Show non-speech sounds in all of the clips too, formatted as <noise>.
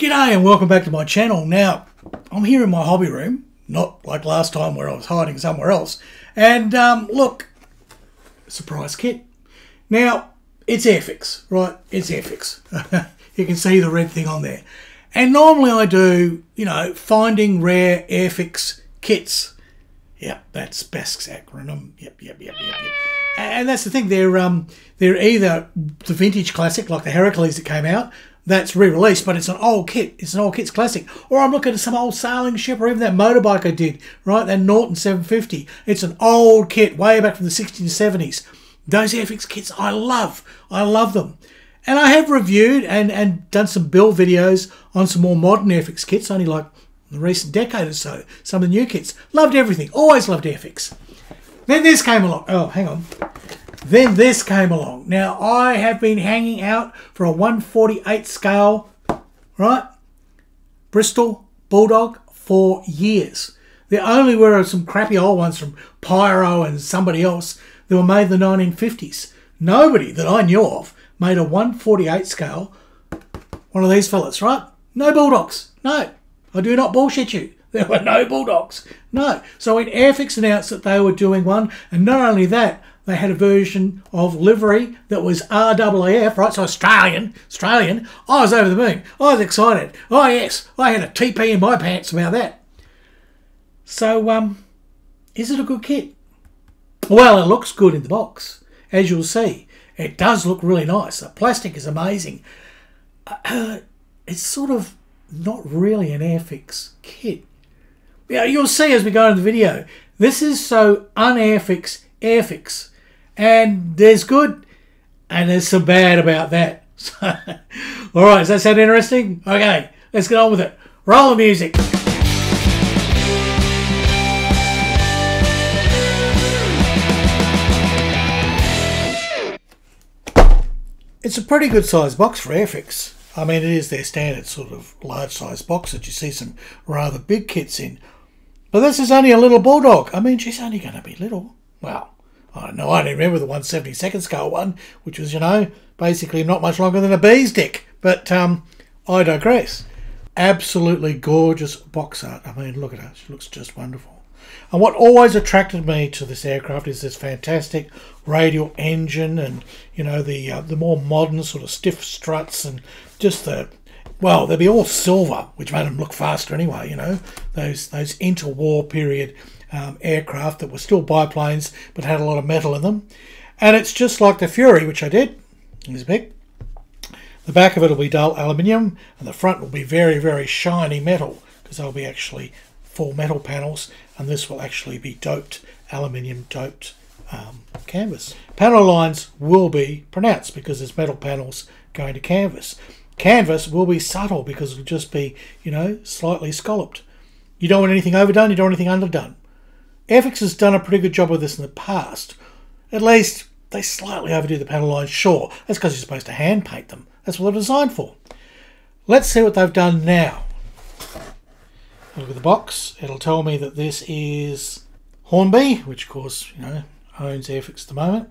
G'day and welcome back to my channel. Now, I'm here in my hobby room, not like last time where I was hiding somewhere else. And um, look, surprise kit. Now, it's Airfix, right? It's Airfix. <laughs> you can see the red thing on there. And normally I do, you know, finding rare Airfix kits. Yep, that's BASC's acronym. Yep, yep, yep, yep, yep. And that's the thing. They're um, they're either the vintage classic, like the Heracles that came out, that's re-released, but it's an old kit. It's an old kit's classic. Or I'm looking at some old sailing ship, or even that motorbike I did, right? That Norton 750. It's an old kit, way back from the 60s and 70s. Those Airfix kits, I love. I love them. And I have reviewed and, and done some build videos on some more modern Airfix kits, only like the recent decade or so. Some of the new kits. Loved everything. Always loved Airfix. Then this came along. Oh, hang on. Then this came along. Now, I have been hanging out for a 148 scale, right? Bristol Bulldog for years. There only were some crappy old ones from Pyro and somebody else that were made in the 1950s. Nobody that I knew of made a 148 scale one of these fellas, right? No Bulldogs. No. I do not bullshit you. <laughs> There were no Bulldogs. No. So when Airfix announced that they were doing one, and not only that, they had a version of livery that was RAAF, right? So Australian, Australian. I was over the moon. I was excited. Oh yes, I had a TP in my pants about that. So, um, is it a good kit? Well, it looks good in the box, as you'll see. It does look really nice. The plastic is amazing. Uh, it's sort of not really an Airfix kit. Yeah, you'll see as we go into the video. This is so un-Airfix Airfix. And there's good and there's some bad about that. <laughs> all right, does that sound interesting? Okay, let's get on with it. Roll the music. It's a pretty good sized box for Airfix. I mean, it is their standard sort of large size box that you see some rather big kits in. But this is only a little bulldog. I mean, she's only going to be little. Well, I don't know, I don't remember the 172nd scale one, which was, you know, basically not much longer than a bee's dick. But um, I digress. Absolutely gorgeous box art. I mean, look at her. She looks just wonderful. And what always attracted me to this aircraft is this fantastic radial engine and, you know, the uh, the more modern sort of stiff struts and just the well, they'd be all silver, which made them look faster anyway. You know, those those interwar period um, aircraft that were still biplanes but had a lot of metal in them. And it's just like the Fury, which I did. It's big. The back of it will be dull aluminium, and the front will be very, very shiny metal because they'll be actually full metal panels, and this will actually be doped aluminium doped um, canvas. Panel lines will be pronounced because there's metal panels going to canvas. Canvas will be subtle because it'll just be, you know, slightly scalloped. You don't want anything overdone, you don't want anything underdone. Airfix has done a pretty good job with this in the past. At least they slightly overdo the panel lines, sure. That's because you're supposed to hand paint them. That's what they're designed for. Let's see what they've done now. Look at the box. It'll tell me that this is Hornby, which of course, you know, owns Airfix at the moment.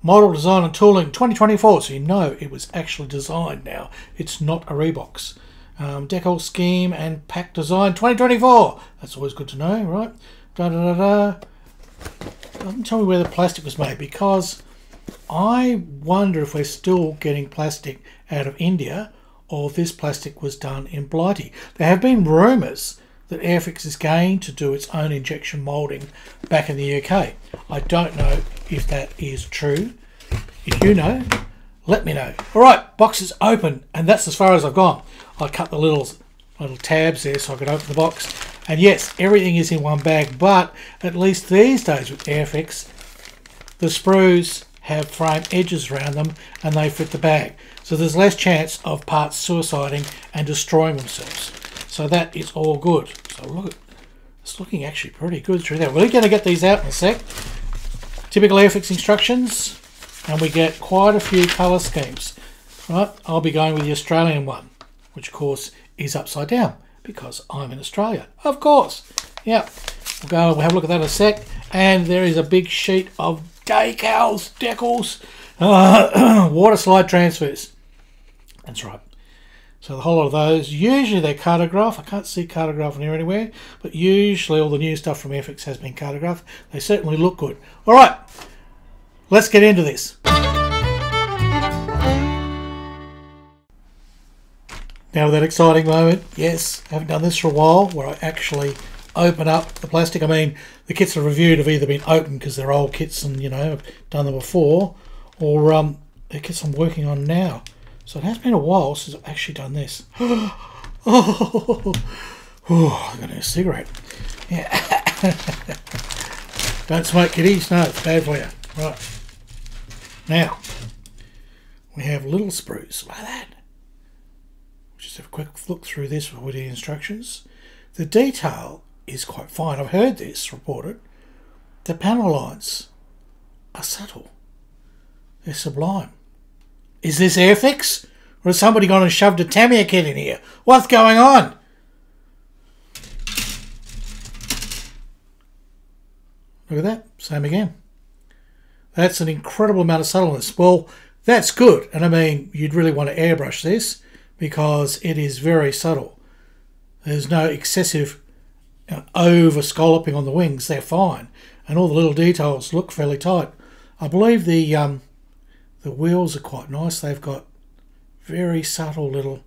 Model design and tooling 2024, so you know it was actually designed now. It's not a rebox. Um, decal scheme and pack design 2024. That's always good to know, right? Da da da da. Doesn't tell me where the plastic was made because I wonder if we're still getting plastic out of India or if this plastic was done in Blighty. There have been rumours that Airfix is going to do its own injection moulding back in the UK. I don't know if that is true. If you know, let me know. All right, box is open, and that's as far as I've gone. I cut the little little tabs there so I could open the box and yes, everything is in one bag, but at least these days with Airfix, the sprues have frame edges around them and they fit the bag. So there's less chance of parts suiciding and destroying themselves. So that is all good. So look, it's looking actually pretty good through there. We're going to get these out in a sec. Typical Airfix instructions, and we get quite a few colour schemes. Right, I'll be going with the Australian one, which of course is upside down because I'm in Australia. Of course. Yep. We'll go we'll have a look at that in a sec. And there is a big sheet of decals, decals, <coughs> uh, water slide transfers. That's right. So the whole lot of those, usually they're Cartograf. I can't see Cartograf in here anywhere, but usually all the new stuff from Airfix has been Cartograf. They certainly look good. All right, let's get into this. Now that exciting moment, yes, I haven't done this for a while, where I actually open up the plastic. I mean, the kits I've reviewed have either been opened because they're old kits and, you know, I've done them before, or um, the kits I'm working on now. So it has been a while since I've actually done this. oh, <gasps> oh, I got a cigarette. Yeah. <laughs> Don't smoke kiddies. No, it's bad for you. Right. Now, we have little sprues like that. Just have a quick look through this with the instructions. The detail is quite fine. I've heard this reported. The panel lines are subtle. They're sublime. Is this Airfix? Or has somebody gone and shoved a Tamiya kit in here? What's going on? Look at that. Same again. That's an incredible amount of subtleness. Well, that's good. And I mean, you'd really want to airbrush this because it is very subtle. There's no excessive you know, over scalloping on the wings. They're fine. And all the little details look fairly tight. I believe the um, the wheels are quite nice. They've got very subtle little,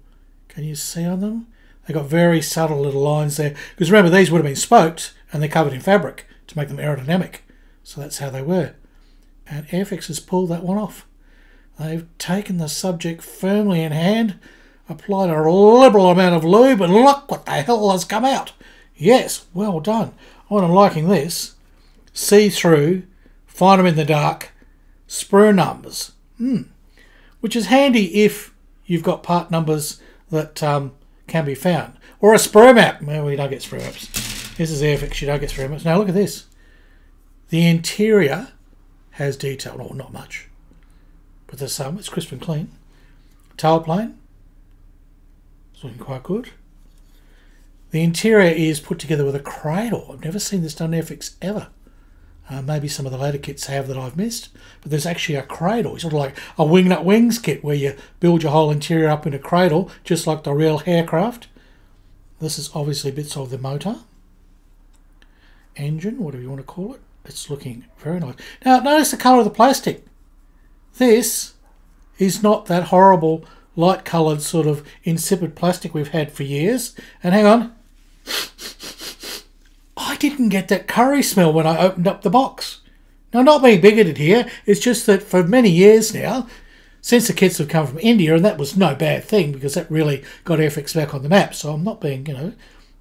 can you see on them? They've got very subtle little lines there. Because remember, these would have been spoked and they're covered in fabric to make them aerodynamic. So that's how they were. And Airfix has pulled that one off. They've taken the subject firmly in hand, applied a liberal amount of lube, and look what the hell has come out. Yes, well done. I'm liking this, see through, find them in the dark, sprue numbers. Hmm. Which is handy if you've got part numbers that um, can be found. Or a sprue map. Well, we don't get sprue maps. This is Airfix, you don't get sprue maps. Now look at this. The interior has detail. Well, not much. But there's some. It's crisp and clean. Tailplane. It's looking quite good. The interior is put together with a cradle. I've never seen this done Airfix ever. Uh, maybe some of the later kits have that I've missed, but there's actually a cradle, sort of like a Wingnut Wings kit where you build your whole interior up in a cradle, just like the real aircraft. This is obviously bits of the motor, engine, whatever you want to call it. It's looking very nice. Now, notice the colour of the plastic. This is not that horrible light coloured sort of insipid plastic we've had for years. And hang on, didn't get that curry smell when I opened up the box. Now, not being bigoted here, it's just that for many years now, since the kits have come from India, and that was no bad thing because that really got Airfix back on the map. So I'm not being, you know,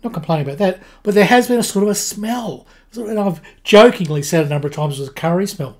not complaining about that. But there has been a sort of a smell. And I've jokingly said a number of times it was a curry smell.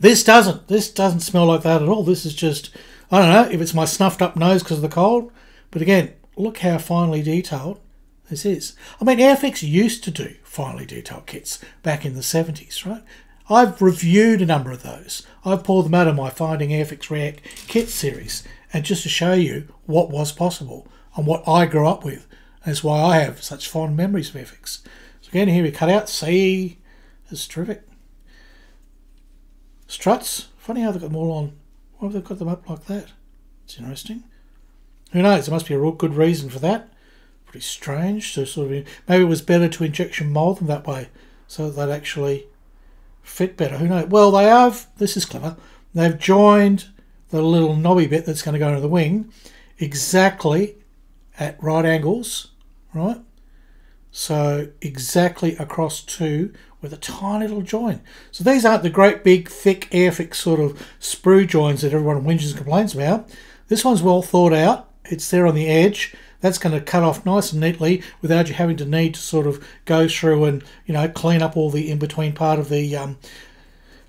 This doesn't. This doesn't smell like that at all. This is just, I don't know if it's my snuffed up nose because of the cold. But again, look how finely detailed this is. I mean, Airfix used to do finely detailed kits back in the 70s, right? I've reviewed a number of those. I've pulled them out of my Finding Airfix Rare kit series, and just to show you what was possible and what I grew up with. That's why I have such fond memories of Airfix. So again, here we cut out C. It's terrific. Struts. Funny how they've got them all on. Why have they got them up like that? It's interesting. Who knows? There must be a real good reason for that pretty strange. So sort of maybe it was better to injection mold them that way, so that they'd actually fit better. Who knows? Well, they have. This is clever. They've joined the little knobby bit that's going to go into the wing exactly at right angles, right? So exactly across two with a tiny little join. So these aren't the great big thick airfix sort of sprue joins that everyone whinges and complains about. This one's well thought out. It's there on the edge that's going to cut off nice and neatly without you having to need to sort of go through and you know clean up all the in between part of the um,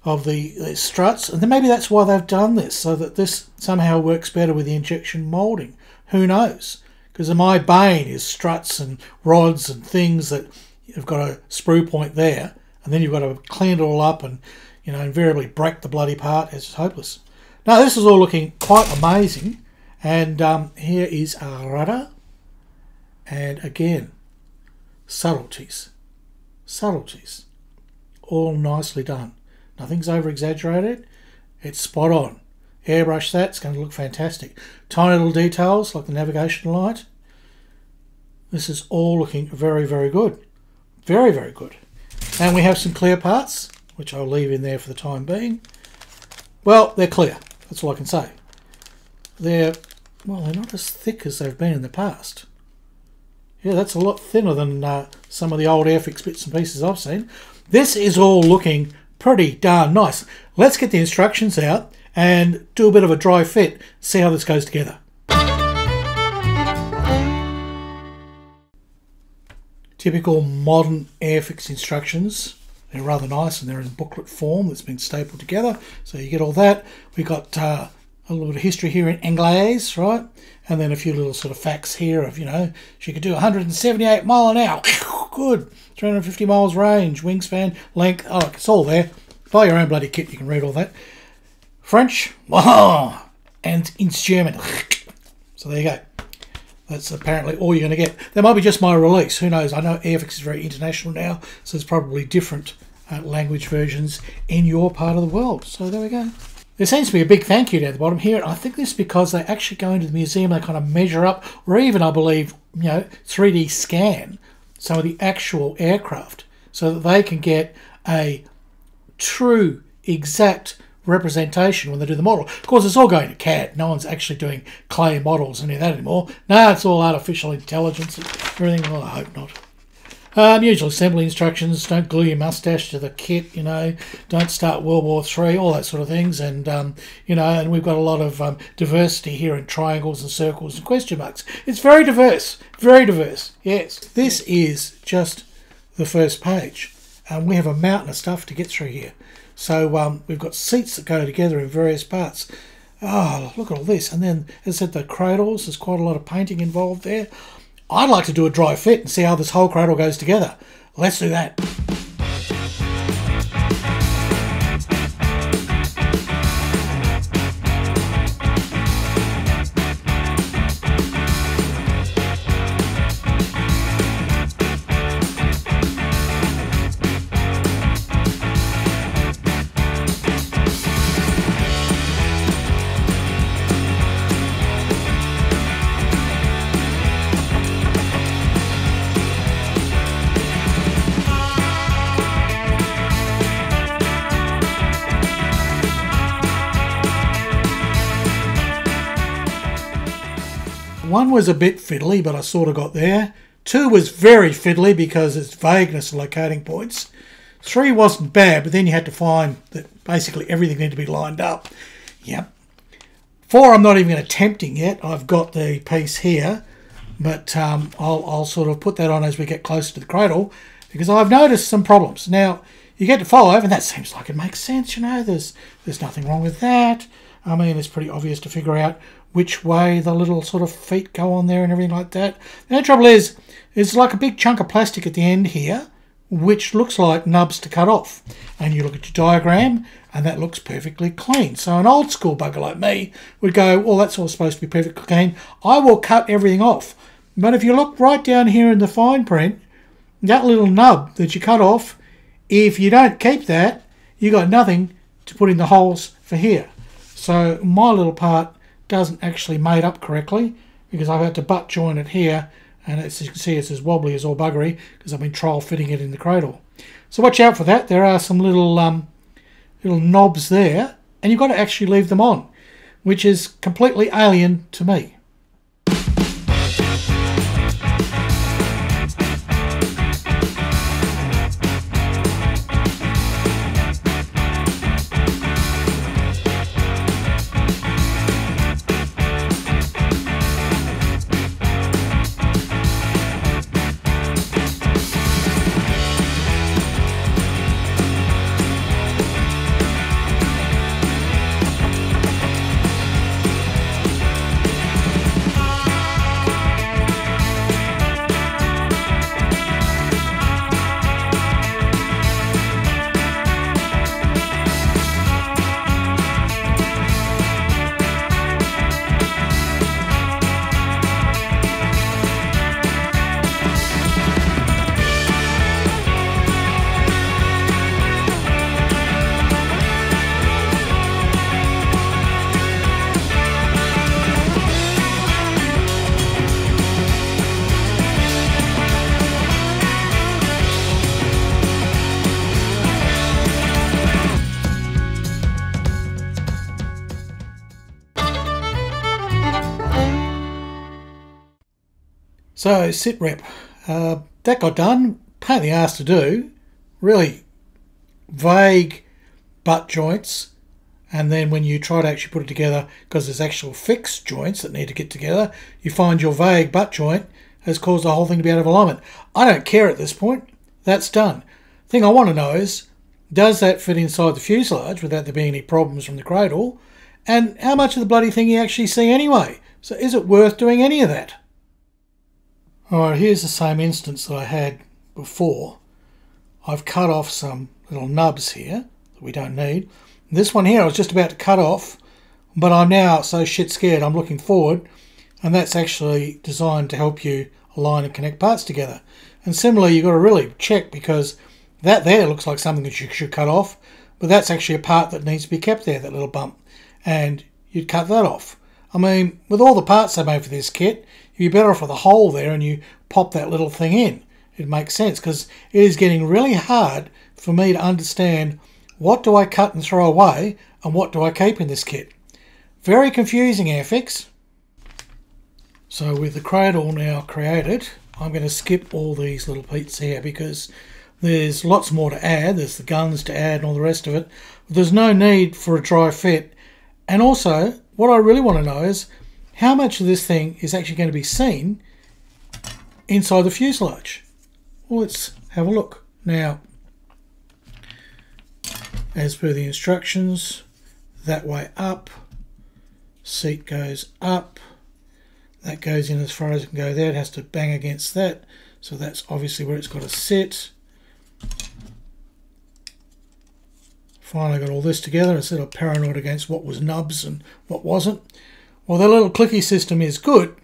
of the, the, struts. And then maybe that's why they've done this so that this somehow works better with the injection molding. Who knows? Because my bane is struts and rods and things that have got a sprue point there and then you've got to clean it all up and you know invariably break the bloody part. It's hopeless. Now this is all looking quite amazing. And um, here is a rudder and again, subtleties. Subtleties. All nicely done. Nothing's over exaggerated. It's spot on. airbrush that. It's going to look fantastic. Tiny little details like the navigation light. This is all looking very, very good. Very, very good. And we have some clear parts, which I'll leave in there for the time being. Well, they're clear. That's all I can say. They're, well, they're not as thick as they've been in the past. Yeah, that's a lot thinner than uh, some of the old Airfix bits and pieces I've seen. This is all looking pretty darn nice. Let's get the instructions out and do a bit of a dry fit, see how this goes together. Typical modern Airfix instructions. They're rather nice and they're in booklet form that's been stapled together. So you get all that. We've got uh, a little bit of history here in Anglaise, right? And then a few little sort of facts here of, you know, she could do 178 mile an hour. <laughs> Good. 350 miles range, wingspan, length. Oh, it's all there. Buy your own bloody kit. You can read all that. French. <laughs> And it's German. <laughs> So there you go. That's apparently all you're going to get. That might be just my release. Who knows? I know Airfix is very international now, so there's probably different uh, language versions in your part of the world. So there we go. There seems to be a big thank you down the bottom here. I think this is because they actually go into the museum, they kind of measure up, or even, I believe, you know, 3D scan some of the actual aircraft so that they can get a true, exact representation when they do the model. Of course, it's all going to CAD. No one's actually doing clay models any of that anymore. No, it's all artificial intelligence and everything. Well, I hope not. Um, usual assembly instructions: don't glue your mustache to the kit. You know, don't start World War Three, all that sort of things. And um, you know, and we've got a lot of um, diversity here in triangles and circles and question marks. It's very diverse, very diverse. Yes, this is just the first page, and we have a mountain of stuff to get through here. So um, we've got seats that go together in various parts. Oh, look at all this. And then, as I said, the cradles, there's quite a lot of painting involved there. I'd like to do a dry fit and see how this whole cradle goes together. Let's do that. One was a bit fiddly, but I sort of got there. Two was very fiddly because it's vagueness of locating points. Three wasn't bad, but then you had to find that basically everything needed to be lined up. Yep. Four, I'm not even attempting yet. I've got the piece here, but um, I'll, I'll sort of put that on as we get closer to the cradle because I've noticed some problems. Now, you get to five, and that seems like it makes sense, you know, there's, there's nothing wrong with that. I mean, it's pretty obvious to figure out which way the little sort of feet go on there and everything like that. The only trouble is, it's like a big chunk of plastic at the end here, which looks like nubs to cut off. And you look at your diagram, and that looks perfectly clean. So an old school bugger like me would go, well, that's all supposed to be perfectly clean. I will cut everything off. But if you look right down here in the fine print, that little nub that you cut off, if you don't keep that, you got nothing to put in the holes for here. So my little part doesn't actually mate up correctly because I've had to butt join it here and as you can see it's as wobbly as all buggery because I've been trial fitting it in the cradle. So watch out for that. There are some little um, little knobs there and you've got to actually leave them on which is completely alien to me. So sit rep, uh, that got done. Pain in the ass to do. Really vague butt joints. And then when you try to actually put it together, because there's actual fixed joints that need to get together, you find your vague butt joint has caused the whole thing to be out of alignment. I don't care at this point. That's done. thing I want to know is, does that fit inside the fuselage without there being any problems from the cradle? And how much of the bloody thing you actually see anyway? So is it worth doing any of that? Alright, here's the same instance that I had before. I've cut off some little nubs here that we don't need. This one here I was just about to cut off, but I'm now so shit scared I'm looking forward, and that's actually designed to help you align and connect parts together. And similarly, you've got to really check because that there looks like something that you should cut off, but that's actually a part that needs to be kept there, that little bump, and you'd cut that off. I mean, with all the parts they made for this kit, you'd be better off with a hole there and you pop that little thing in. It makes sense because it is getting really hard for me to understand what do I cut and throw away and what do I keep in this kit. Very confusing, Airfix. So with the cradle now created, I'm going to skip all these little bits here because there's lots more to add. There's the guns to add and all the rest of it. There's no need for a dry fit. And also, what I really want to know is how much of this thing is actually going to be seen inside the fuselage. Well, let's have a look. Now, as per the instructions, that way up, seat goes up, that goes in as far as it can go there, it has to bang against that, so that's obviously where it's got to sit. Finally got all this together instead of paranoid against what was nubs and what wasn't. Well, the little clicky system is good,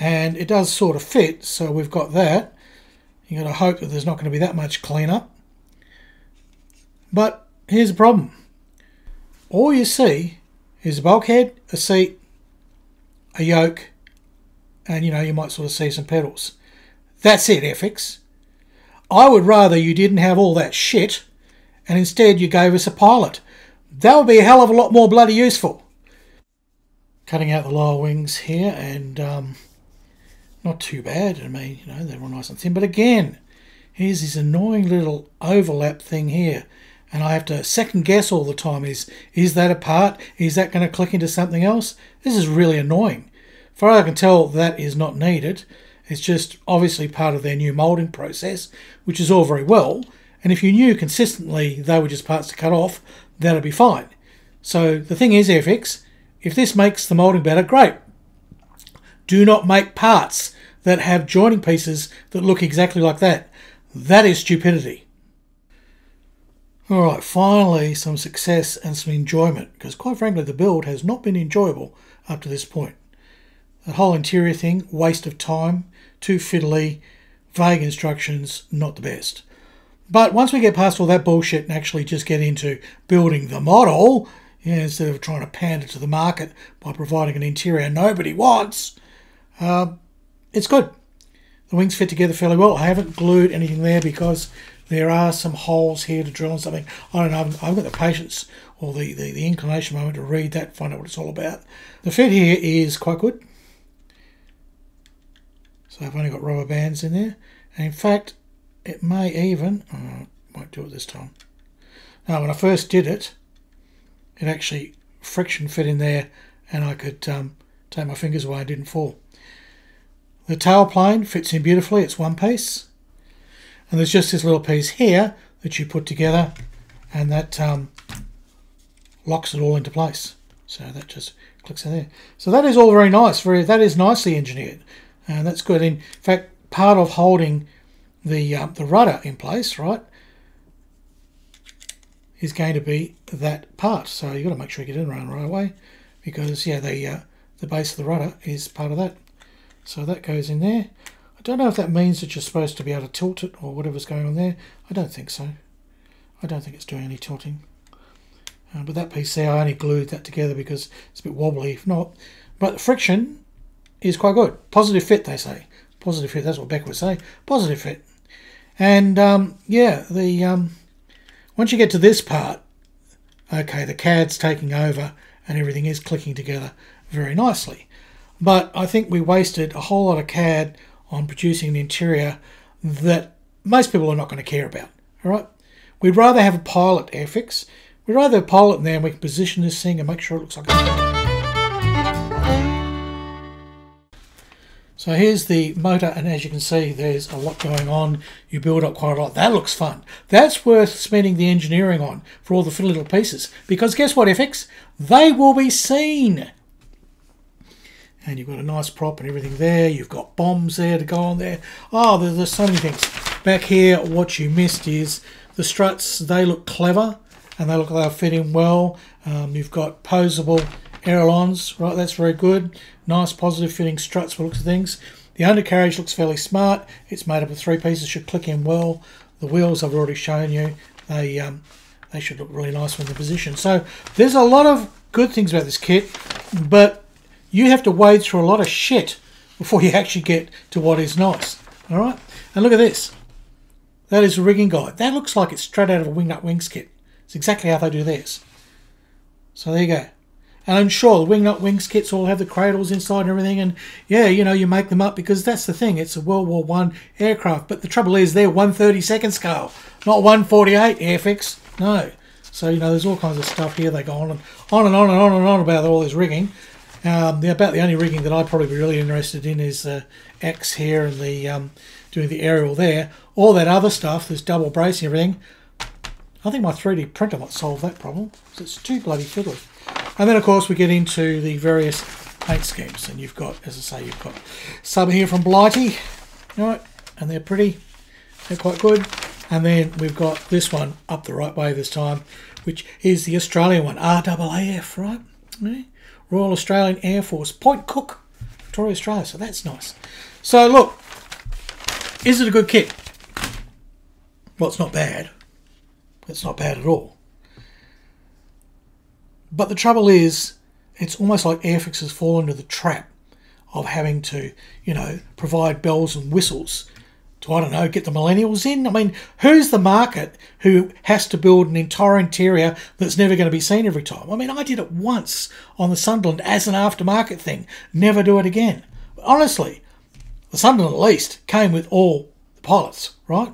and it does sort of fit, so we've got that. You've got to hope that there's not going to be that much cleanup. But here's the problem. All you see is a bulkhead, a seat, a yoke, and you know, you might sort of see some pedals. That's it, Airfix. I would rather you didn't have all that shit and instead you gave us a pilot. That would be a hell of a lot more bloody useful cutting out the lower wings here and um, not too bad. I mean, you know, they're all nice and thin. But again, here's this annoying little overlap thing here. And I have to second guess all the time. Is is that a part? Is that going to click into something else? This is really annoying. Far as I can tell, that is not needed. It's just obviously part of their new moulding process, which is all very well. And if you knew consistently they were just parts to cut off, that'd be fine. So the thing is, FX, if this makes the moulding better, great. Do not make parts that have joining pieces that look exactly like that. That is stupidity. Alright, finally some success and some enjoyment, because quite frankly the build has not been enjoyable up to this point. The whole interior thing, waste of time, too fiddly, vague instructions, not the best. But once we get past all that bullshit and actually just get into building the model, yeah, instead of trying to pander to the market by providing an interior nobody wants, uh, it's good. The wings fit together fairly well. I haven't glued anything there because there are some holes here to drill and something. I don't know. I haven't, got the patience or the, the, the inclination moment to read that, find out what it's all about. The fit here is quite good. So I've only got rubber bands in there. And in fact, it may even, oh, might do it this time. Now, when I first did it, it actually friction fit in there and I could um, take my fingers away and didn't fall. The tail plane fits in beautifully, it's one piece. And there's just this little piece here that you put together and that um, locks it all into place. So that just clicks in there. So that is all very nice. Very That is nicely engineered. And that's good. In fact, part of holding the, uh, the rudder in place, right, is going to be that part. So you've got to make sure you get it in right, right away because, yeah, the, uh, the base of the rudder is part of that. So that goes in there. I don't know if that means that you're supposed to be able to tilt it or whatever's going on there. I don't think so. I don't think it's doing any tilting. Uh, but that piece there, I only glued that together because it's a bit wobbly. If not, but the friction is quite good. Positive fit, they say. Positive fit. That's what Beck would say. Positive fit. And um, yeah, the um, once you get to this part, okay, the CAD's taking over and everything is clicking together very nicely. but I think we wasted a whole lot of CAD on producing an interior that most people are not going to care about. All right, we'd rather have a pilot airfix. We'd rather have a pilot in there and we can position this thing and make sure it looks like a So here's the motor, and as you can see, there's a lot going on. You build up quite a lot. That looks fun. That's worth spending the engineering on for all the little pieces. Because guess what, FX? They will be seen. And you've got a nice prop and everything there. You've got bombs there to go on there. Oh, there's, there's so many things. Back here, what you missed is the struts. They look clever, and they look like they'll fit in well. Um, you've got posable ailerons, right? That's very good. Nice positive fitting struts for looks of things. The undercarriage looks fairly smart. It's made up of three pieces, should click in well. The wheels I've already shown you. They um, they should look really nice when they're positioned. So there's a lot of good things about this kit, but you have to wade through a lot of shit before <laughs> you actually get to what is nice. All right, and look at this. That is a rigging guide. That looks like it's straight out of a Wingnut Wings kit. It's exactly how they do theirs. So there you go. And I'm sure the Wingnut Wings kits all have the cradles inside and everything. And yeah, you know, you make them up because that's the thing. It's a World War One aircraft. But the trouble is they're 132nd scale, not 148 airfix. No. So, you know, there's all kinds of stuff here. They go on and on and on and on and on about all this rigging. Um, the, about the only rigging that I'd probably be really interested in is the X here and the um, doing the aerial there. All that other stuff, this double bracing everything. I think my 3D printer might solve that problem. It's too bloody fiddly. And then, of course, we get into the various paint schemes. And you've got, as I say, you've got some here from Blighty, right? And they're pretty, they're quite good. And then we've got this one up the right way this time, which is the Australian one, RAAF, right? Royal Australian Air Force, Point Cook, Victoria, Australia. So that's nice. So look, is it a good kit? Well, it's not bad. It's not bad at all. But the trouble is, it's almost like Airfix has fallen into the trap of having to, you know, provide bells and whistles to, I don't know, get the millennials in. I mean, who's the market who has to build an entire interior that's never going to be seen every time? I mean, I did it once on the Sunderland as an aftermarket thing. Never do it again. Honestly, the Sunderland at least came with all the pilots, right?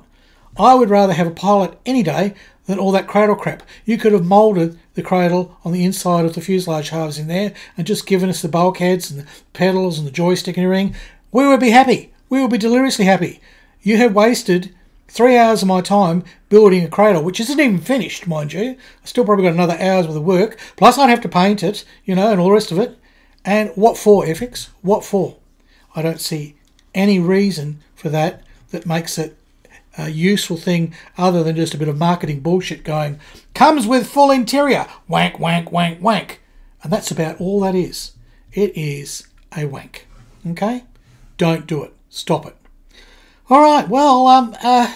I would rather have a pilot any day than all that cradle crap. You could have moulded the cradle on the inside of the fuselage halves in there and just given us the bulkheads and the pedals and the joystick and everything. We would be happy. We would be deliriously happy. You have wasted three hours of my time building a cradle, which isn't even finished, mind you. I still probably got another hour's worth of work. Plus, I'd have to paint it, you know, and all the rest of it. And what for, FX? What for? I don't see any reason for that that makes it a useful thing other than just a bit of marketing bullshit going, comes with full interior, wank, wank, wank, wank. And that's about all that is. It is a wank. Okay? Don't do it. Stop it. All right, well, um, uh,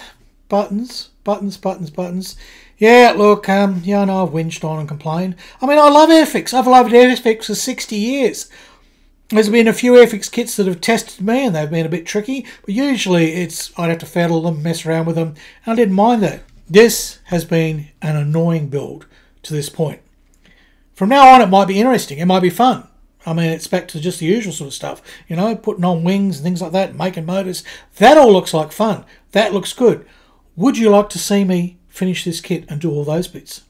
buttons, buttons, buttons, buttons. Yeah, look, um, yeah, I know I've whinged on and complained. I mean, I love Airfix. I've loved Airfix for 60 years. There's been a few Airfix kits that have tested me and they've been a bit tricky, but usually it's I'd have to faddle them, mess around with them, and I didn't mind that. This has been an annoying build to this point. From now on, it might be interesting. It might be fun. I mean, it's back to just the usual sort of stuff, you know, putting on wings and things like that, making motors. That all looks like fun. That looks good. Would you like to see me finish this kit and do all those bits?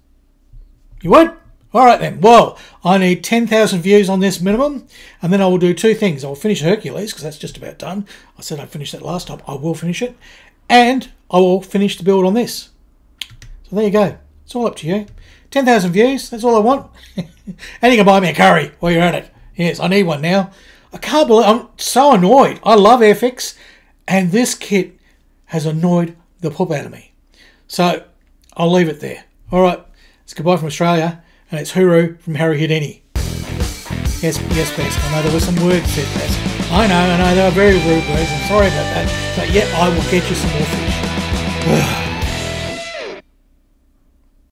You would? All right then. Well, I need 10,000 views on this minimum, and then I will do two things. I will finish Hercules because that's just about done. I said I'd finish that last time. I will finish it, and I will finish the build on this. So there you go. It's all up to you. 10,000 views. That's all I want. <laughs> and you can buy me a curry while you're at it. Yes, I need one now. I can't believe I'm so annoyed. I love FX, and this kit has annoyed the pop out of me. So I'll leave it there. All right. It's goodbye from Australia and it's Huru from Harry Houdini. Yes, yes, best. I know there were some words said best. I know, I know, they were very rude words. I'm sorry about that. But yet, I will get you some more fish. <sighs>